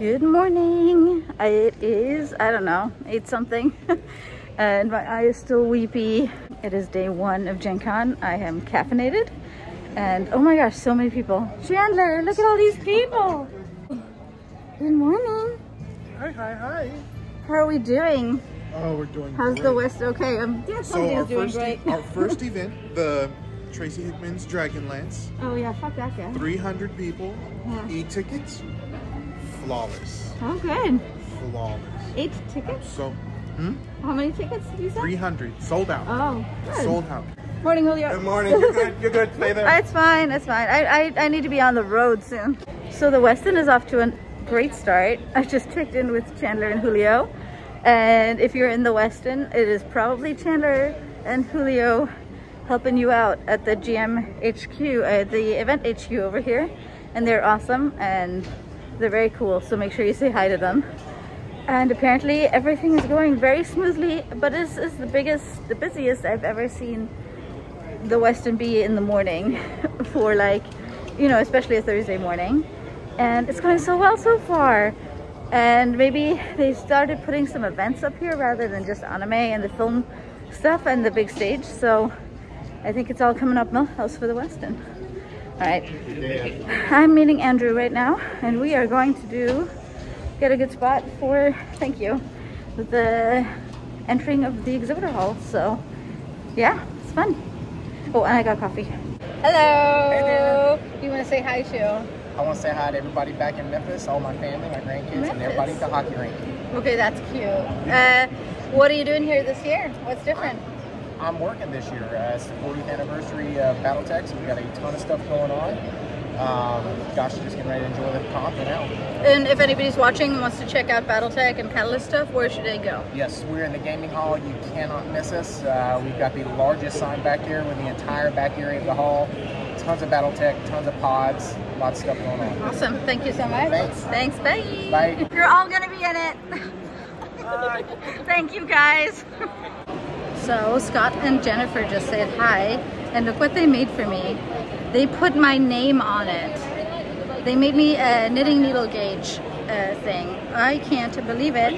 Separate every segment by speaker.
Speaker 1: Good morning. It is, I don't know, 8 something. and my eye is still weepy. It is day one of Gen Con. I am caffeinated. And oh my gosh, so many people. Chandler, look at all these people. Good morning.
Speaker 2: Hi, hi, hi.
Speaker 1: How are we doing?
Speaker 2: Oh, we're doing
Speaker 1: How's
Speaker 2: great.
Speaker 1: the West? Okay, um, yeah,
Speaker 2: So our
Speaker 1: doing
Speaker 2: first,
Speaker 1: great.
Speaker 2: our first event, the Tracy Hickman's Dragonlance,
Speaker 1: oh yeah, fuck that guy.
Speaker 2: 300 people,
Speaker 1: Yeah.
Speaker 2: e-tickets, flawless,
Speaker 1: Oh good.
Speaker 2: flawless.
Speaker 1: Eight tickets?
Speaker 2: So, hmm?
Speaker 1: How many tickets did you say?
Speaker 2: 300, sold out,
Speaker 1: Oh, good.
Speaker 2: sold out.
Speaker 1: Morning, Julio.
Speaker 2: Good morning, you're good, you're good, stay there.
Speaker 1: It's fine, it's fine. I, I, I need to be on the road soon. So the Westin is off to a great start. I just checked in with Chandler and Julio. And if you're in the Westin, it is probably Chandler and Julio helping you out at the GM HQ, uh, the event HQ over here. And they're awesome and they're very cool. So make sure you say hi to them. And apparently everything is going very smoothly, but this is the biggest, the busiest I've ever seen the Westin be in the morning for like, you know, especially a Thursday morning. And it's going so well so far. And maybe they started putting some events up here rather than just anime and the film stuff and the big stage. So I think it's all coming up Milhouse for the Westin. All right, I'm meeting Andrew right now and we are going to do, get a good spot for, thank you, the entering of the exhibitor hall. So yeah, it's fun. Oh, and I got coffee. Hello. You want to say hi to?
Speaker 3: I want to say hi to everybody back in Memphis, all my family, my grandkids, and everybody at the hockey rink.
Speaker 1: Okay, that's cute. Uh, what are you doing here this year? What's different?
Speaker 3: I'm working this year. Uh, it's the 40th anniversary of Battletech, so we've got a ton of stuff going on. Um, gosh, just getting ready to enjoy the con for now.
Speaker 1: And if anybody's watching and wants to check out BattleTech and Catalyst stuff, where should they go?
Speaker 3: Yes, we're in the gaming hall. You cannot miss us. Uh, we've got the largest sign back here with the entire back area of the hall. Tons of Battletech, tons of pods, lots of stuff going on.
Speaker 1: Awesome. Thank you so much.
Speaker 3: Thanks.
Speaker 1: Thanks. Bye.
Speaker 3: Bye.
Speaker 1: You're all going to be in it. Thank you guys. so Scott and Jennifer just said hi and look what they made for me. They put my name on it. They made me a knitting needle gauge uh, thing. I can't believe it.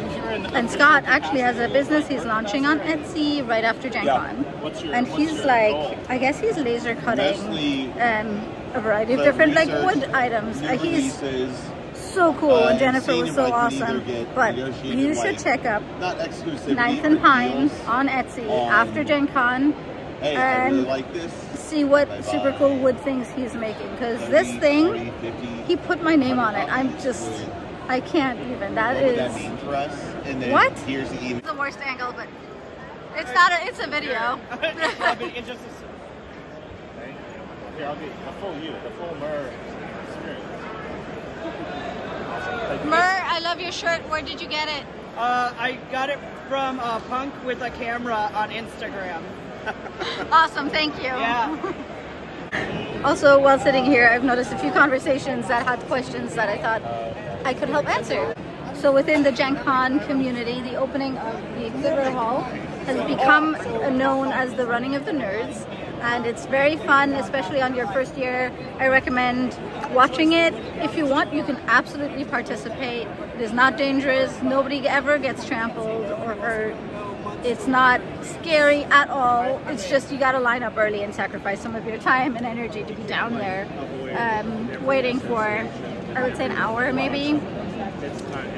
Speaker 1: And Scott actually has a business he's launching on Etsy right after Gen Con. And he's like, I guess he's laser cutting um, a variety of different like wood items. Uh, he's so cool and uh, Jennifer was so awesome. But you should check up. Ninth and Pine on Etsy after Gen Con
Speaker 4: Hey, I really
Speaker 1: and
Speaker 4: like this.
Speaker 1: see what super cool wood things he's making. Because this thing,
Speaker 4: 40, 50.
Speaker 1: he put my name on it. I'm just, I can't even. That
Speaker 4: What would that
Speaker 1: is
Speaker 4: mean for us? And then
Speaker 1: What?
Speaker 4: here's the email.
Speaker 1: the worst angle, but it's not a, it's a video.
Speaker 5: I'll be in just a s- Thank you. Here, I'll get the full you, the full Mur experience. Thank.
Speaker 1: Mur, I love your shirt. Where did you get it?
Speaker 6: Uh, I got it from uh, Punk with a camera on Instagram.
Speaker 1: Awesome, thank you.
Speaker 6: Yeah.
Speaker 1: Also, while sitting here, I've noticed a few conversations that had questions that I thought I could help answer. So within the Gen Con community, the opening of the exhibitor hall has become known as the running of the nerds. And it's very fun, especially on your first year. I recommend watching it. If you want, you can absolutely participate. It is not dangerous. Nobody ever gets trampled or hurt. It's not scary at all. It's just you got to line up early and sacrifice some of your time and energy to be down there um, waiting for, I would say, an hour maybe.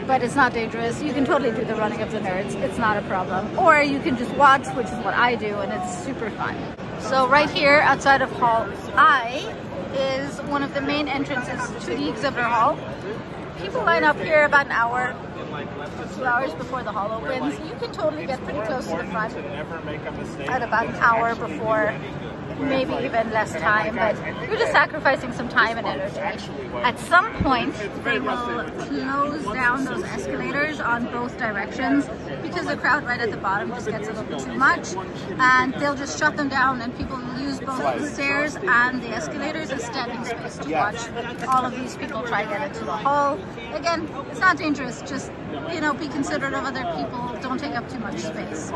Speaker 1: But it's not dangerous. You can totally do the running of the nerds. It's not a problem. Or you can just watch, which is what I do, and it's super fun. So right here outside of Hall I is one of the main entrances to the exhibitor hall. People line up here about an hour, two hours before the hall opens. You can totally get pretty close to the front at about an hour before, maybe even less time, but you're just sacrificing some time and energy. At some point, they will close down those escalators on both directions because the crowd right at the bottom just gets a little bit too much, and they'll just shut them down and people use both the stairs and the escalators here's a standing space to watch all of these people try to get into the hall. Again, it's not dangerous, just, you know, be considerate of other people, don't take up too much space.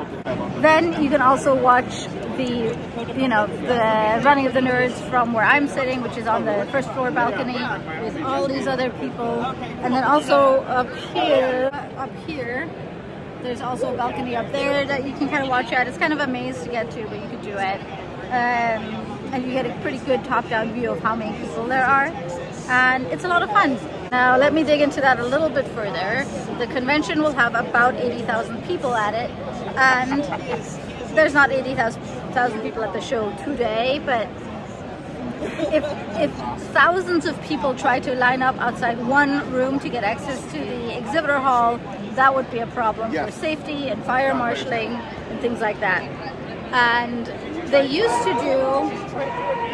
Speaker 1: Then you can also watch the, you know, the running of the nerds from where I'm sitting, which is on the first floor balcony with all these other people. And then also up here, up here, there's also a balcony up there that you can kind of watch at. It's kind of a maze to get to, but you could do it. Um, and you get a pretty good top-down view of how many people there are. And it's a lot of fun. Now let me dig into that a little bit further. The convention will have about 80,000 people at it. And there's not 80,000 people at the show today, but if, if thousands of people try to line up outside one room to get access to the exhibitor hall, that would be a problem
Speaker 2: Yeah.
Speaker 1: for safety and fire marshaling and things like that. And they used to do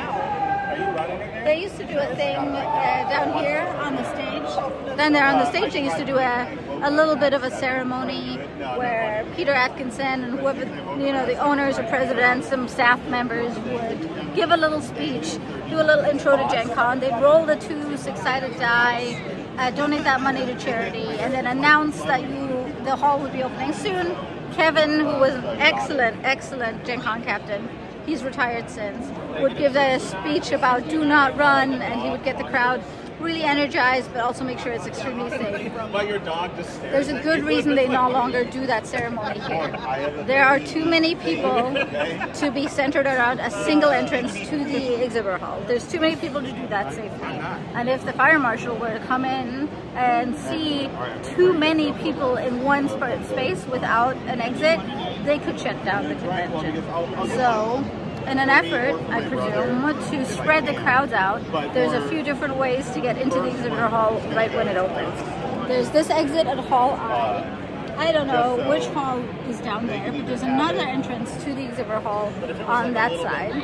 Speaker 1: they used to do a thing uh, down here on the stage. Then there on the stage, they used to do a, a little bit of a ceremony where Peter Adkison and whoever, you know, the owners or president, some staff members would give a little speech, do a little intro to Gen Con. They'd roll the two six-sided die, uh, donate that money to charity, and then announce that you the hall would be opening soon. Kevin, who was an excellent, excellent Gen Con captain, he's retired since, would give a speech about do not run, and he would get the crowd really energized, but also make sure it's extremely safe.
Speaker 5: But your dog just
Speaker 1: There's a good reason they no longer do that ceremony here. There are too many people to be centered around a single entrance to the exhibitor hall. There's too many people to do that safely. And if the fire marshal were to come in and see too many people in one space without an exit, they could shut down the convention. So, in an effort, I presume, to spread the crowds out, there's a few different ways to get into the exhibitor hall right when it opens. There's this exit at Hall I. I don't know which hall is down there, but there's another entrance to the exhibitor hall on that side.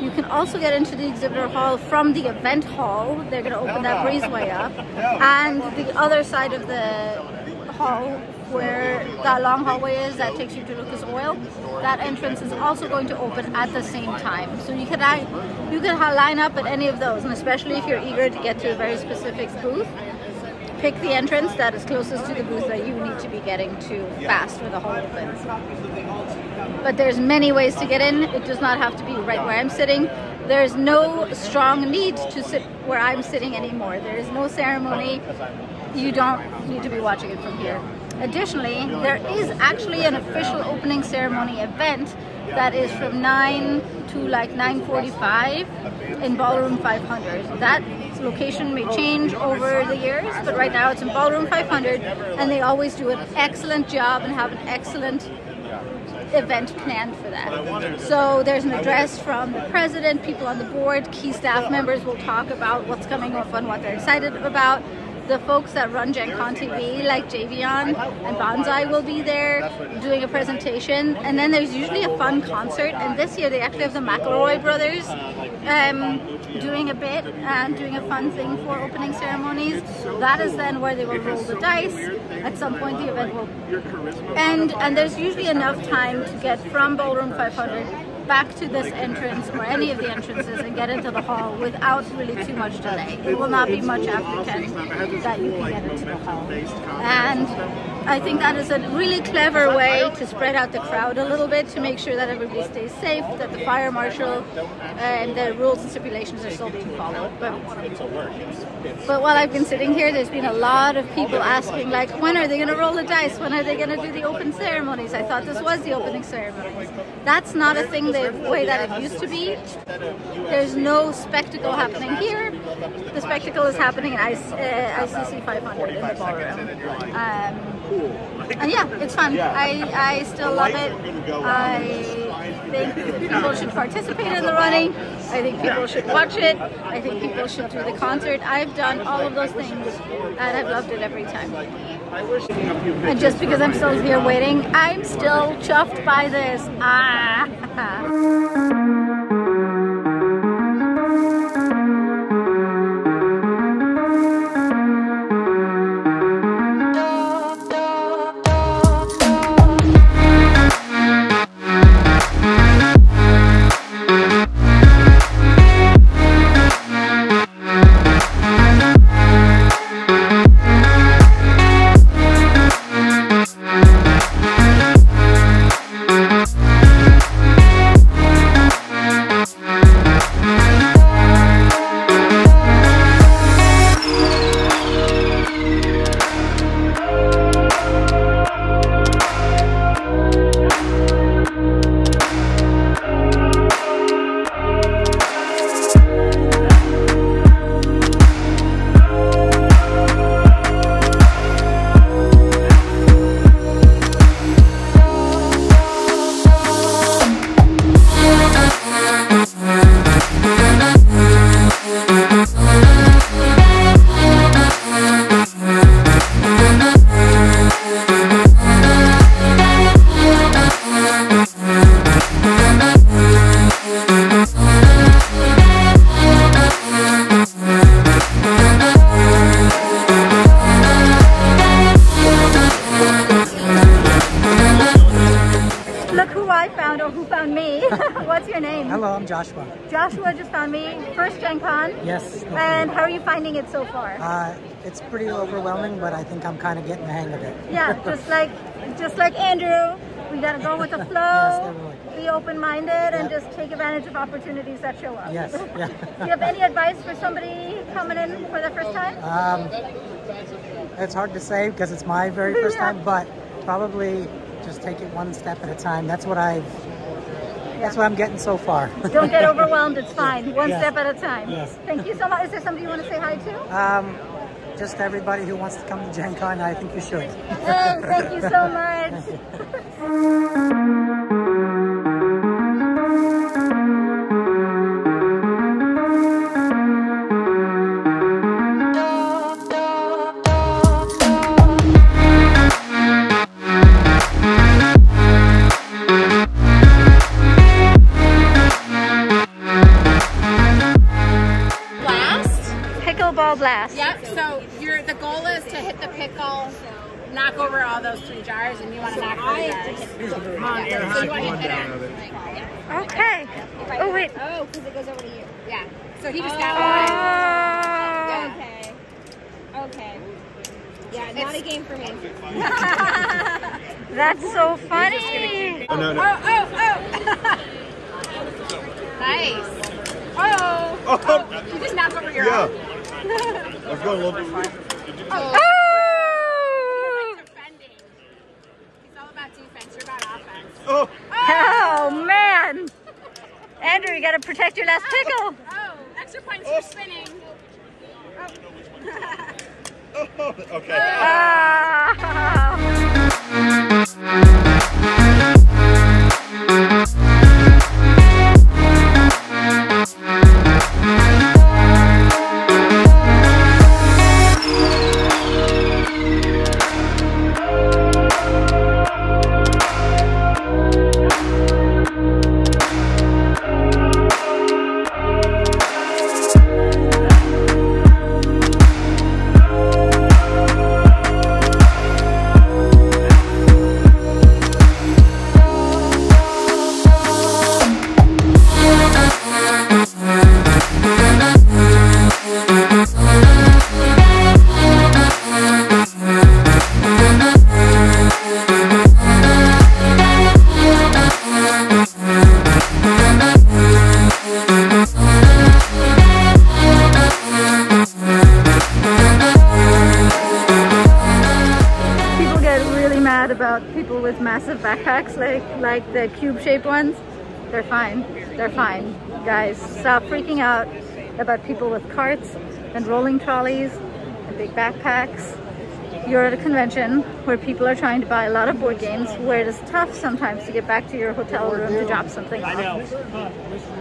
Speaker 1: You can also get into the exhibitor hall from the event hall. They're going to open that breezeway up. And the other side of the hall where that long hallway is that takes you to Lucas Oil, that entrance is also going to open at the same time. So you li- you could line up at any of those, and especially if you're eager to get to a very specific booth, pick the entrance that is closest to the booth that you need to be getting to fast when the hall opens. But there's many ways to get in. It does not have to be right where I'm sitting. There's no strong need to sit where I'm sitting anymore. There is no ceremony. You don't need to be watching it from here. Additionally, there is actually an official opening ceremony event that is from 9 to like 9.45 in Ballroom 500. That location may change over the years, but right now it's in Ballroom 500 and they always do an excellent job and have an excellent event planned for that. So there's an address from the president, people on the board, key staff members will talk about what's coming up and what they're excited about. The folks that run Gen Con TV, like Javion and Bonsai, will be there doing a presentation. And then there's usually a fun concert. And this year they actually have the McElroy brothers um, doing a bit and doing a fun thing for opening ceremonies. That is then where they will roll the dice. At some point the event will end. And there's usually enough time to get from Ballroom 500 back to this entrance or any of the entrances and get into the hall without really too much delay. It will not be much after 10 that you can get into the hall. And I think that is a really clever way to spread out the crowd a little bit to make sure that everybody stays safe, that the fire marshal uh, and the rules and stipulations are still being followed. But, but while I've been sitting here, there's been a lot of people asking, like, when are they going to roll the dice? When are they going to do the open ceremonies? I thought this was the opening ceremonies. That's not a thing the way that it used to be. There's no spectacle happening here. The spectacle is happening in IC, uh, ICC 500 in the ballroom. Um, and yeah, it's fun. I, I still love it. I think people should participate in the running. I think people should watch it. I think people should do the concert. I've done all of those things and I've loved it every time. And just because I'm still here waiting, I'm still chuffed by this. Ah.
Speaker 7: I'm Joshua.
Speaker 1: Joshua just found me. First Gen Con.
Speaker 7: Yes.
Speaker 1: And how are you finding it so far?
Speaker 7: Uh, it's pretty overwhelming, but I think I'm kind of getting the hang of it.
Speaker 1: yeah, just like just like Andrew, we gotta go with the flow.
Speaker 7: Yes, definitely.
Speaker 1: be open-minded and just take advantage of opportunities that show up.
Speaker 7: Yes, yeah.
Speaker 1: Do you have any advice for somebody coming in for the first time?
Speaker 7: Um, it's hard to say because it's my very first
Speaker 1: Yeah.
Speaker 7: time, but probably just take it one step at a time. That's what I've. That's what I'm getting so far.
Speaker 1: Don't get overwhelmed. It's fine. One step at a time.
Speaker 7: Yes.
Speaker 1: Thank you so much. Is there somebody you want to say hi to?
Speaker 7: um, just everybody who wants to come to Gen Con, I think you should.
Speaker 1: Hey, thank you so much.
Speaker 8: knock over all those three jars, and you want to knock three jars. Yeah, so you want to hit it.
Speaker 1: Okay. Oh wait.
Speaker 8: Oh, because it goes over to you. Yeah. So he just got oh. one.
Speaker 1: Oh.
Speaker 8: Yeah.
Speaker 9: Okay. Okay. Yeah, not a game for me.
Speaker 1: That's so funny.
Speaker 2: Oh, no, no.
Speaker 8: Oh, oh, oh. nice. Oh.
Speaker 2: oh.
Speaker 8: Oh, You just knocked over your
Speaker 2: yeah.
Speaker 8: own.
Speaker 2: I was going a little.
Speaker 1: Oh.
Speaker 8: oh Defending. It's all about defense. You're about offense.
Speaker 2: Oh,
Speaker 1: Oh man. Andrew, you gotta protect your last pickle.
Speaker 8: Oh, extra points for spinning.
Speaker 2: oh, okay.
Speaker 1: Ah. With massive backpacks, like like the cube-shaped ones. They're fine. They're fine. Guys, stop freaking out about people with carts and rolling trolleys and big backpacks. You're at a convention where people are trying to buy a lot of board games, where it is tough sometimes to get back to your hotel room to drop something off.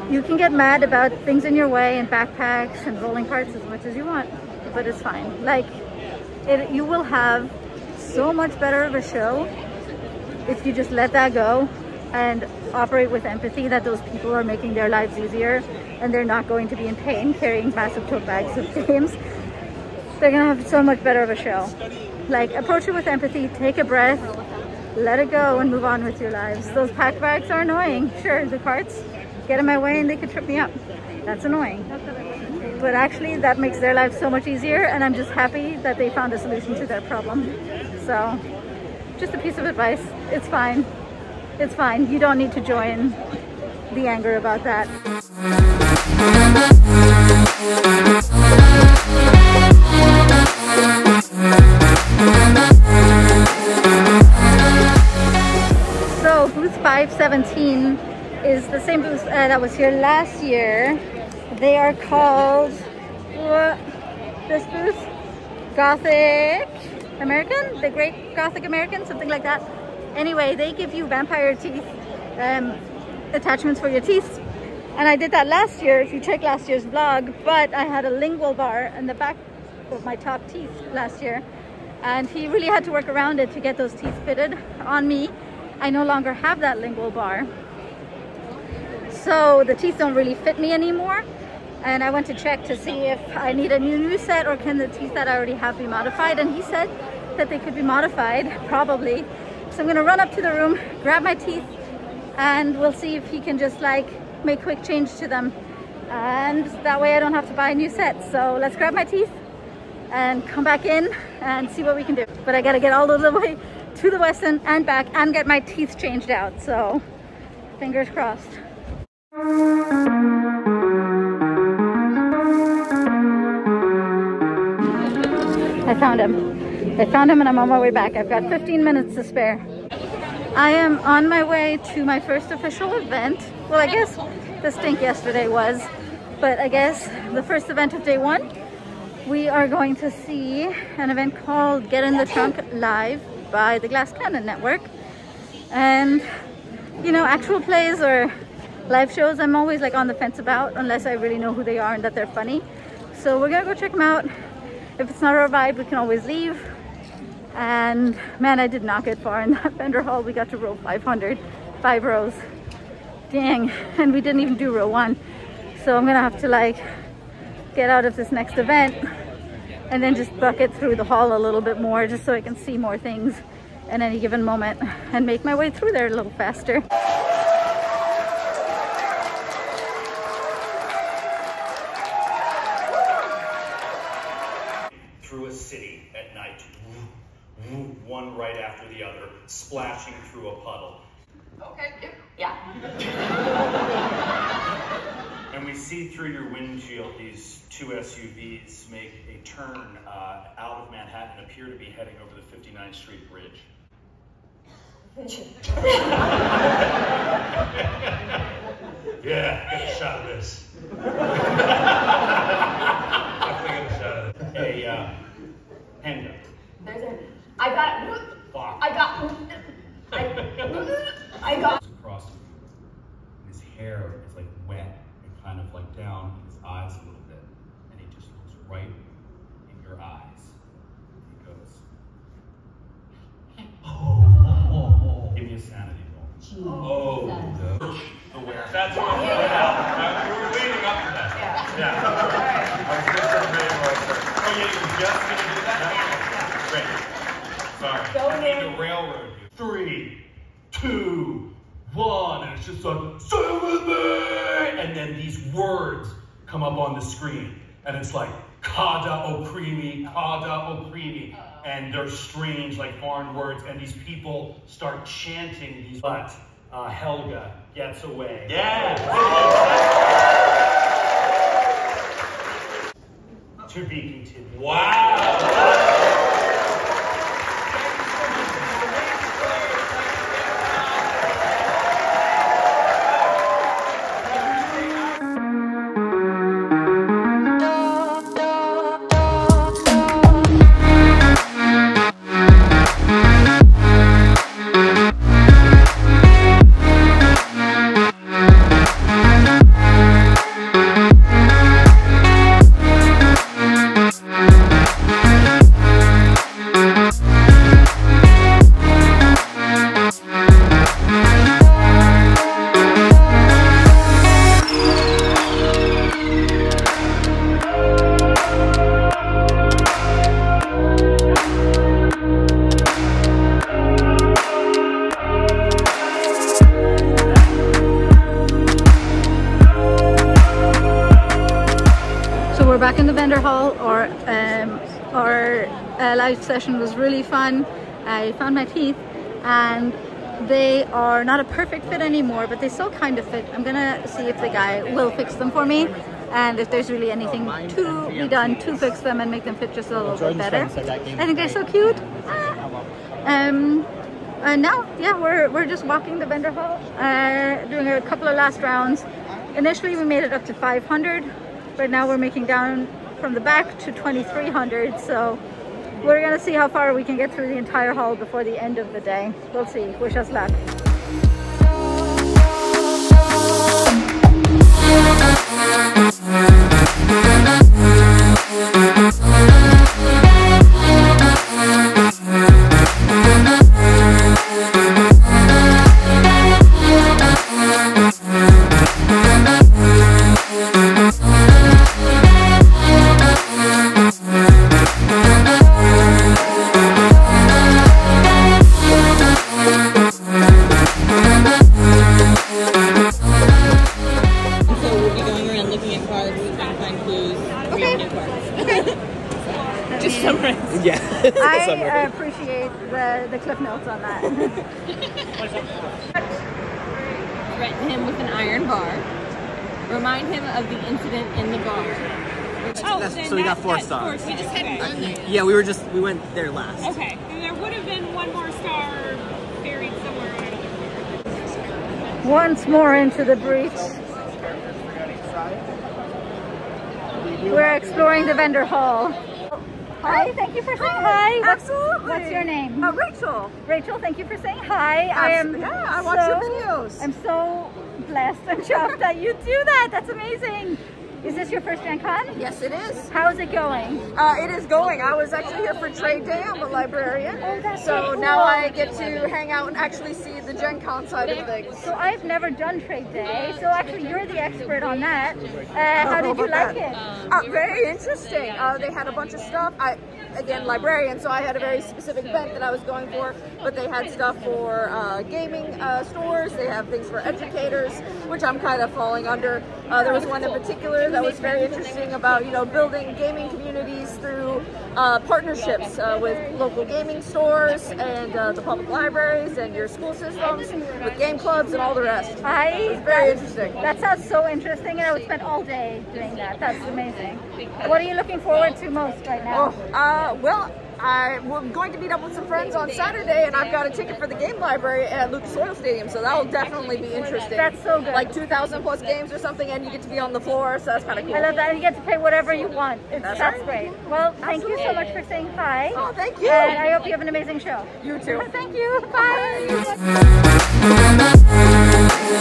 Speaker 1: You can get mad about things in your way and backpacks and rolling carts as much as you want, but it's fine. Like, it, you will have so much better of a show if you just let that go and operate with empathy that those people are making their lives easier and they're not going to be in pain carrying massive tote bags of games. They're gonna have so much better of a show. Like approach it with empathy, take a breath, let it go and move on with your lives. Those pack bags are annoying. Sure, the carts get in my way and they could trip me up. That's annoying. But actually that makes their lives so much easier and I'm just happy that they found a solution to their problem. So just a piece of advice. It's fine. It's fine. You don't need to join the anger about that. So booth 517 is the same booth uh, that was here last year. They are called what? This booth, Gothic American, the Great Gothic American, something like that. Anyway, they give you vampire teeth um, attachments for your teeth. And I did that last year, if you check last year's vlog, but I had a lingual bar in the back of my top teeth last year. And he really had to work around it to get those teeth fitted on me. I no longer have that lingual bar. So the teeth don't really fit me anymore. And I went to check to see if I need a new new set or can the teeth that I already have be modified. And he said that they could be modified, probably. So I'm gonna run up to the room, grab my teeth, and we'll see if he can just like make quick change to them. And that way I don't have to buy a new set So let's grab my teeth and come back in and see what we can do. But I gotta get all the way to the Westin and back and get my teeth changed out. So fingers crossed. I found him. I found him and I'm on my way back. I've got 15 minutes to spare. I am on my way to my first official event. Well, I guess the stink yesterday was, but I guess the first event of day one. We are going to see an event called Get in the Trunk Live by the Glass Cannon Network. And, you know, actual plays or live shows, I'm always like on the fence about unless I really know who they are and that they're funny. So we're gonna go check them out. If it's not our vibe, we can always leave. And man, I did not get far in that vendor hall. We got to row 500, five rows. Dang, and we didn't even do row one. So I'm gonna have to like get out of this next event and then just bucket through the hall a little bit more just so I can see more things at any given moment and make my way through there a little faster.
Speaker 10: Splashing through a puddle.
Speaker 8: Okay. Yeah.
Speaker 10: And we see through your windshield these two SUVs make a turn uh, out of Manhattan and appear to be heading over the 59th Street Bridge. yeah, get a shot of this. Definitely get a shot of it. Hey, uh, handgun.
Speaker 8: There's a. I got.
Speaker 10: Fuck.
Speaker 8: I got. I. I got.
Speaker 10: across him. His hair is like wet and kind of like down in his eyes a little bit. And he just looks right in your eyes. He goes, oh, give me a sanity roll. Oh, the where? That's what I'm talking about. We were leading up to that. Yeah. Yeah. I was just getting ready to write there. Oh, yeah, you're just gonna do that? Great. Sorry.
Speaker 8: Go
Speaker 10: I need
Speaker 8: in.
Speaker 10: to railroad you. Three, two, one, and it's just like, stay with me! And then these words come up on the screen, and it's like, Kada o creamy, Kada o creamy. And they're strange, like foreign words, and these people start chanting these. But uh, Helga gets away. Yeah! To be continued. Wow!
Speaker 1: Vendor hall. Our um, our uh, live session was really fun. I found my teeth, and they are not a perfect fit anymore, but they still kind of fit. I'm gonna see if the guy will fix them for me, and if there's really anything to be done to fix them and make them fit just a little bit better. I think they're so cute. Um, and now, yeah, we're we're just walking the vendor hall, uh, doing a couple of last rounds. Initially, we made it up to 500, but now we're making down from the back to 2300 so we're gonna see how far we can get through the entire haul before the end of the day. We'll see. Wish us luck. Into the breach. We're exploring the vendor hall. Hi, thank you for saying hi. What's,
Speaker 11: Absolutely.
Speaker 1: What's your name?
Speaker 11: Uh, Rachel.
Speaker 1: Rachel, thank you for saying hi. I am.
Speaker 11: Yeah, I watch your videos.
Speaker 1: I'm so blessed and chuffed that you do that. That's amazing. Is this your first Gen Con?
Speaker 11: Yes, it is.
Speaker 1: How's it going?
Speaker 11: Uh, it is going. I was actually here for trade day. I'm a librarian.
Speaker 1: Oh, that's
Speaker 11: so
Speaker 1: so
Speaker 11: now. I get to hang out and actually see the Gen Con side of things.
Speaker 1: So I've never done trade day, so actually you're the expert on that. Uh, how did you like it?
Speaker 11: Uh, very interesting. Uh, they had a bunch of stuff. I, again, librarian, so I had a very specific bent that I was going for. But they had stuff for uh, gaming uh, stores. They have things for educators, which I'm kind of falling under. Uh, there was one in particular that was very interesting about you know building gaming communities through uh, partnerships uh, with local gaming stores and uh, the public libraries and your school systems with game clubs and all the rest.
Speaker 1: I
Speaker 11: It's very interesting.
Speaker 1: That sounds so interesting, and I would spend all day doing that. That's amazing. What are you looking forward to most right now?
Speaker 11: Oh, uh, well, I, we're going to meet up with some friends on Saturday, and I've got a ticket for the game library at Lucas Oil Stadium, so that will definitely be interesting.
Speaker 1: That's so good.
Speaker 11: Like 2,000 plus games or something, and you get to be on the floor, so that's kind of cool.
Speaker 1: I love that. And you get to pay whatever you want. It's,
Speaker 11: That's
Speaker 1: that's
Speaker 11: right.
Speaker 1: great. Well, thank you so much for saying hi.
Speaker 11: Oh, thank you.
Speaker 1: And I hope you have an amazing show.
Speaker 11: You too.
Speaker 1: thank you. Bye.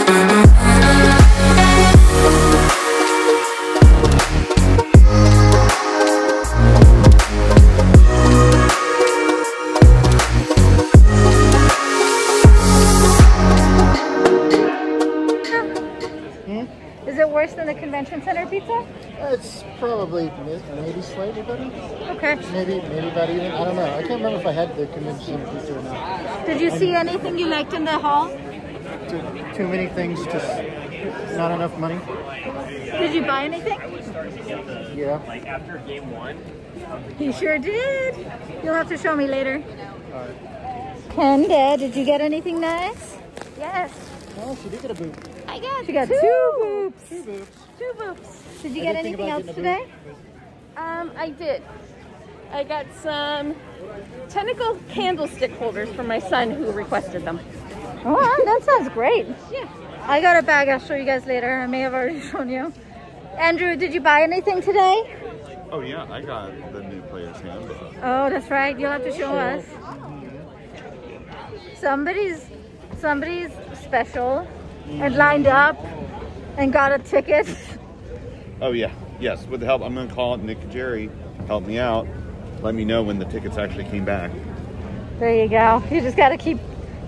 Speaker 1: Is
Speaker 12: It's probably maybe slightly better.
Speaker 1: Okay.
Speaker 12: Maybe maybe about even. I don't know. I can't remember if I had the convention pizza or not.
Speaker 1: Did you see anything you liked in the hall?
Speaker 12: Too, too many things, just not enough money.
Speaker 1: Did you buy anything?
Speaker 12: Yeah.
Speaker 5: Like after game one,
Speaker 1: He sure did. You'll have to show me later. Panda, did you get anything nice? Yes.
Speaker 12: Oh, she did get a boot.
Speaker 1: I got She got two, boops.
Speaker 12: Two boots.
Speaker 1: Two boops. Did you
Speaker 12: I
Speaker 1: get anything else today?
Speaker 9: Um, I did. I got some tentacle candlestick holders for my son who requested them.
Speaker 1: Oh, that sounds great. Yeah. I got a bag. I'll show you guys later. I may have already shown you. Andrew, did you buy anything today?
Speaker 4: Oh yeah, I got the new player's handbook.
Speaker 1: Oh, that's right. You'll have to show us. Somebody's somebody's special and lined up and got a ticket.
Speaker 4: Oh yeah, yes. With the help, I'm gonna call Nick and Jerry. Help me out. Let me know when the tickets actually came back.
Speaker 1: There you go. You just got to keep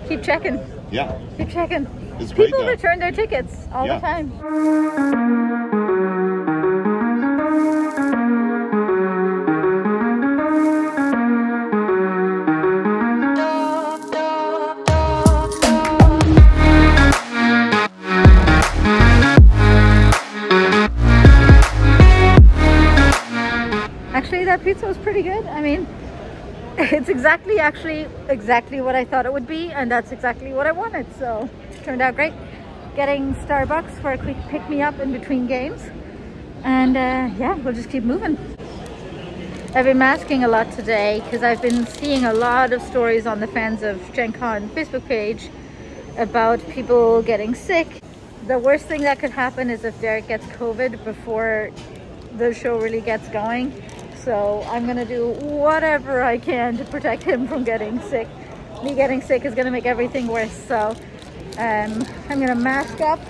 Speaker 1: keep checking.
Speaker 4: Yeah.
Speaker 1: Keep checking.
Speaker 4: It's
Speaker 1: People
Speaker 4: though.
Speaker 1: return their tickets all
Speaker 4: Yeah.
Speaker 1: the time. Exactly, actually, exactly what I thought it would be, and that's exactly what I wanted. So, turned out great. Getting Starbucks for a quick pick-me-up in between games. And uh, yeah, we'll just keep moving. I've been masking a lot today because I've been seeing a lot of stories on the Fans of Gen Con Facebook page about people getting sick. The worst thing that could happen is if Derek gets COVID before the show really gets going. So I'm gonna do whatever I can to protect him from getting sick. Me getting sick is gonna make everything worse. So um, I'm gonna mask up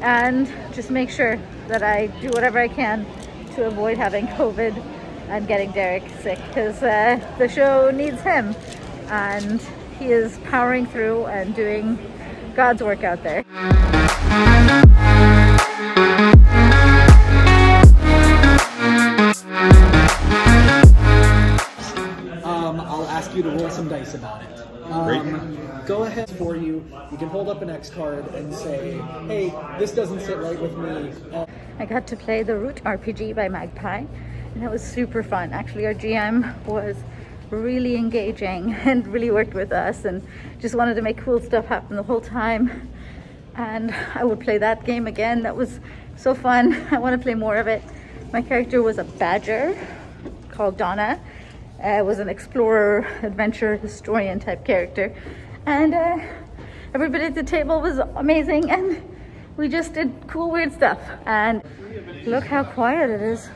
Speaker 1: and just make sure that I do whatever I can to avoid having COVID and getting Derek sick because uh, the show needs him and he is powering through and doing God's work out there.
Speaker 13: You. Can hold up an X card and say, "Hey, this doesn't sit right with me."
Speaker 1: I got to play the Root RPG by Magpie, and it was super fun. Actually, our GM was really engaging and really worked with us and just wanted to make cool stuff happen the whole time. And I would play that game again. That was so fun. I want to play more of it. My character was a badger called Donna. Uh, was an explorer, adventure, historian type character. And uh, everybody at the table was amazing and we just did cool weird stuff. And look how quiet it is.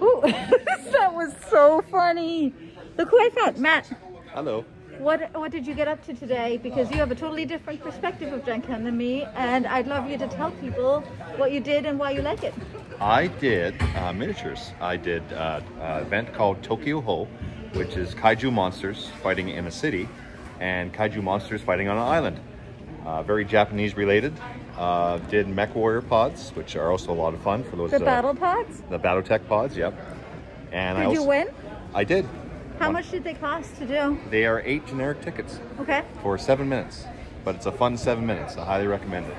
Speaker 1: Ooh, that was so funny. Look who I found, Matt.
Speaker 4: Hello.
Speaker 1: What what did you get up to today? Because you have a totally different perspective of Gen Con than me, and I'd love you to tell people what you did and why you like it.
Speaker 14: I did uh, miniatures. I did uh, an event called Tokyo Ho, which is kaiju monsters fighting in a city, and kaiju monsters fighting on an island. Uh, very Japanese related. Uh, did Mech Warrior pods, which are also a lot of fun for those.
Speaker 1: The
Speaker 14: uh,
Speaker 1: battle pods?
Speaker 14: The BattleTech pods, yep. And I
Speaker 1: Did
Speaker 14: also,
Speaker 1: you win?
Speaker 14: I did.
Speaker 1: How
Speaker 14: Won.
Speaker 1: much did they cost to do?
Speaker 14: They are eight generic tickets
Speaker 1: Okay.
Speaker 14: for seven minutes, but it's a fun seven minutes. I highly recommend it.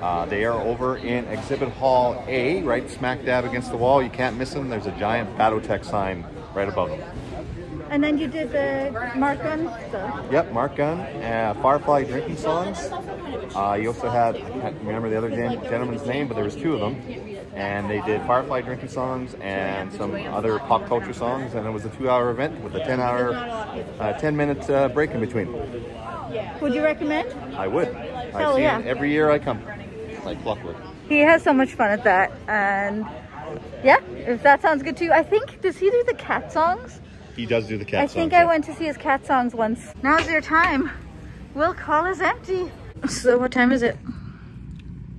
Speaker 14: Uh, they are over in Exhibit Hall A, right smack dab against the wall. You can't miss them. There's a giant BattleTech sign right above them.
Speaker 1: And then you did the Mark Gunn stuff.
Speaker 14: Yep, Mark Gunn, uh, Firefly drinking songs. Uh, you also had, I can't remember the other gen- gentleman's name, but there was two of them. And they did Firefly drinking songs and some other pop culture songs. And it was a two-hour event with a 10-hour, uh, 10-minute uh, break in between.
Speaker 1: Would you recommend?
Speaker 14: I would.
Speaker 1: Hell
Speaker 14: I see
Speaker 1: yeah.
Speaker 14: it every year I come, like clockwork.
Speaker 1: He has so much fun at that. And yeah, if that sounds good to you. I think, does he do the cat songs?
Speaker 14: He does do the cat
Speaker 1: I think
Speaker 14: songs,
Speaker 1: I went to see his cat songs once. Now's your time. Will call is empty. So what time is it?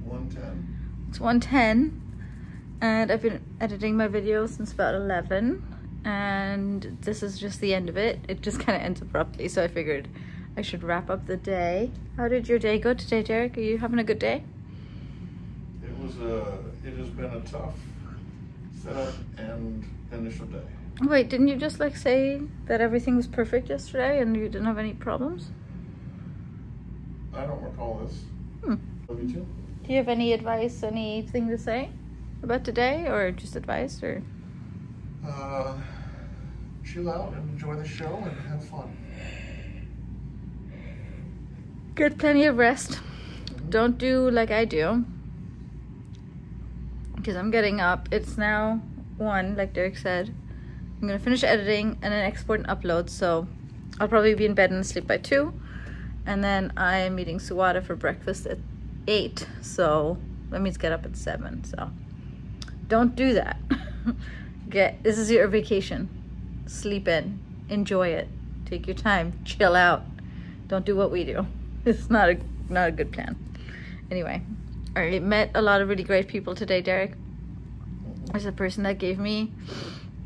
Speaker 2: 110.
Speaker 1: It's 110 and I've been editing my video since about 11 and this is just the end of it. It just kind of ends abruptly so I figured I should wrap up the day. How did your day go today, Derek? Are you having a good day?
Speaker 2: It was a. It has been a tough setup and initial day.
Speaker 1: Wait, didn't you just like say that everything was perfect yesterday and you didn't have any problems?
Speaker 2: I don't recall this.
Speaker 1: Hmm.
Speaker 2: Love you too.
Speaker 1: Do you have any advice, anything to say about today or just advice or?
Speaker 2: Uh, chill out and enjoy the show and have fun.
Speaker 1: Get plenty of rest. Don't do like I do. Because I'm getting up. It's now one, like Derek said. I'm gonna finish editing and then export and upload. So I'll probably be in bed and asleep by two. And then I'm meeting Suwada for breakfast at eight. So that means get up at seven. So don't do that. Get this is your vacation. Sleep in. Enjoy it. Take your time. Chill out. Don't do what we do. It's not a not a good plan. Anyway, I met a lot of really great people today, Derek. There's a person that gave me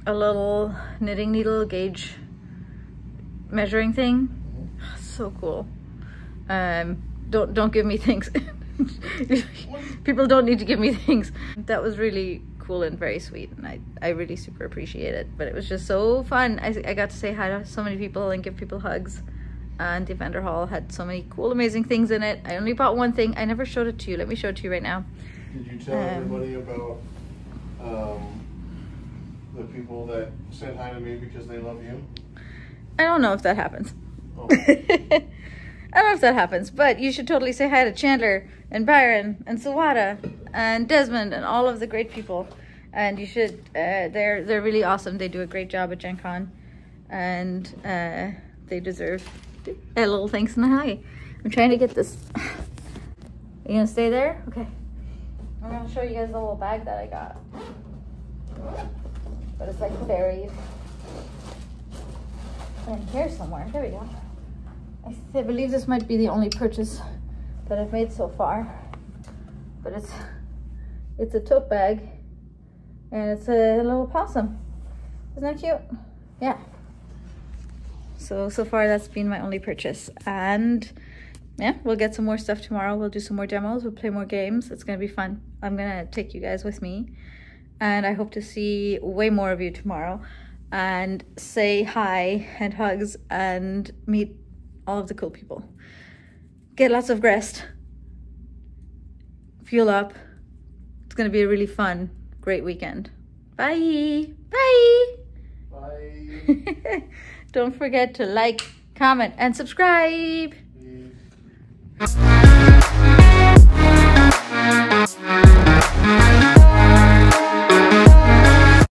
Speaker 1: a little knitting needle gauge measuring thing. So cool. Um, don't don't give me things. People don't need to give me things. That was really cool and very sweet, and I I really super appreciate it. But it was just so fun. I I got to say hi to so many people and give people hugs. And the vendor hall had so many cool, amazing things in it. I only bought one thing. I never showed it to you. Let me show it to you right now.
Speaker 2: Did you tell
Speaker 1: Um,
Speaker 2: everybody about um, the people that said hi to me because they love you?
Speaker 1: I don't know if that happens. I don't know if that happens, but you should totally say hi to Chandler and Byron and Sawada and Desmond and all of the great people. And you should, uh, they're they're really awesome. They do a great job at Gen Con, and uh, they deserve a little thanks and a hi. I'm trying to get this. you gonna stay there? Okay. I'm gonna show you guys the little bag that I got. But it's like buried. in here somewhere. There we go. I, I believe this might be the only purchase that I've made so far. But it's it's a tote bag and it's a little possum. Isn't that cute? Yeah. So so far that's been my only purchase. And yeah, we'll get some more stuff tomorrow. We'll do some more demos, we'll play more games. It's gonna be fun. I'm gonna take you guys with me. And I hope to see way more of you tomorrow and say hi and hugs and meet all of the cool people. Get lots of rest. Fuel up. It's going to be a really fun, great weekend. Bye. Bye.
Speaker 2: Bye.
Speaker 1: Don't forget to like, comment, and subscribe.
Speaker 2: Peace.